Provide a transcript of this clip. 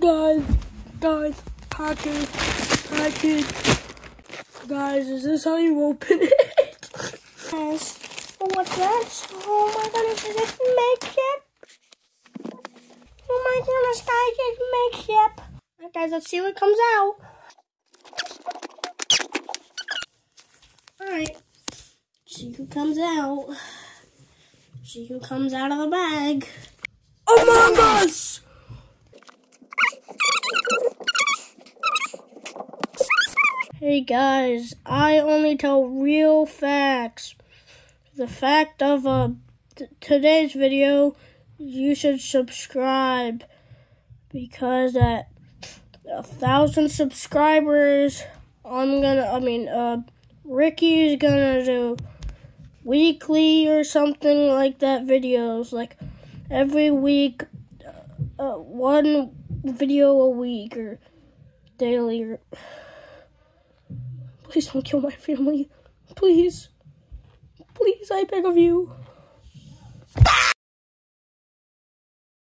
Guys, guys, package, package. Guys, is this how you open it? Guys, what's that? Oh my goodness, is it Makeship? Oh my goodness, guys, it's Makeship. Alright, guys, let's see what comes out. Alright, see who comes out. See who comes out of the bag. Oh Among Us! Hey guys, I only tell real facts. The fact of uh, today's video, you should subscribe because at a thousand subscribers, I'm gonna. I mean, uh, Ricky's gonna do weekly or something like that videos, like every week, uh, one video a week or daily or. Please don't kill my family. Please. Please, I beg of you.